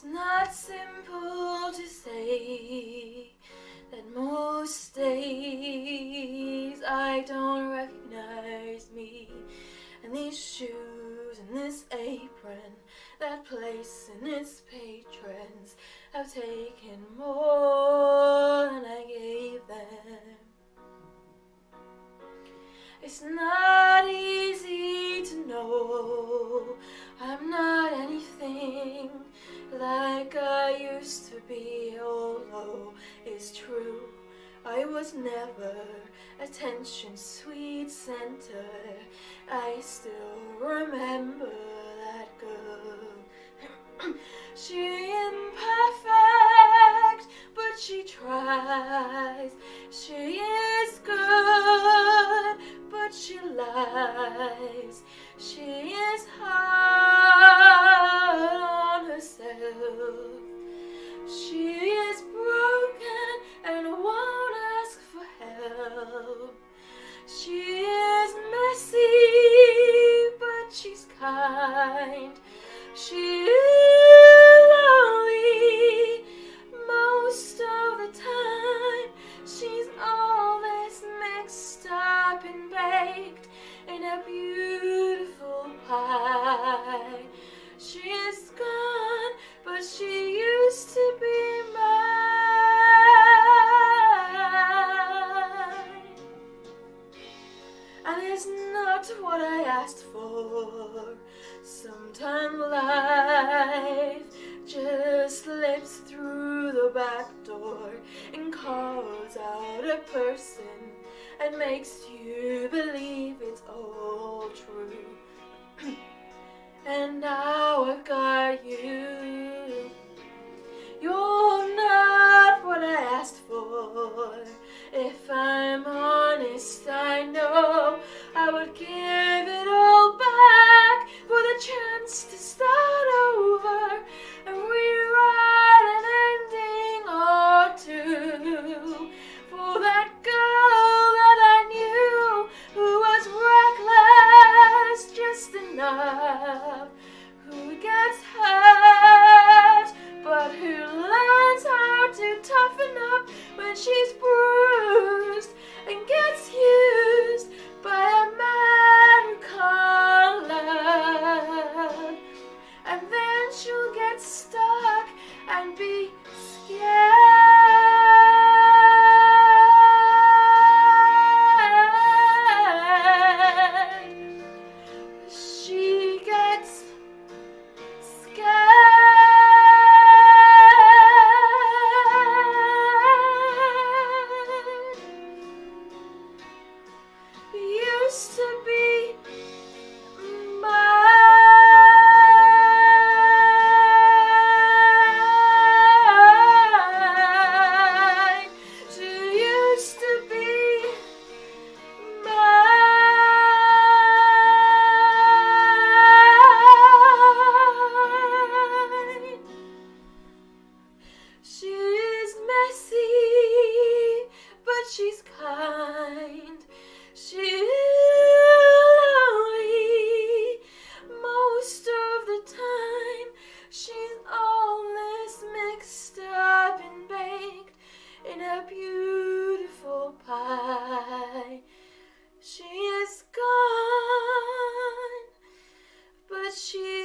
It's not simple to say that most days I don't recognize me. And these shoes and this apron, that place and its patrons have taken more it's true. I was never attention sweet center. I still remember that girl. she imperfect, beautiful pie. She is gone, but she used to be mine. And it's not what I asked for. Sometimes life just slips through the back door and calls out a person and makes you believe learns how to toughen up when she's bruised that she